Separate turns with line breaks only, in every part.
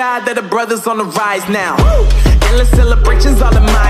God that the brothers on the rise now. Endless celebrations all in my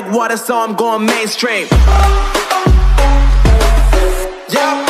like water, so I'm going mainstream. Yeah.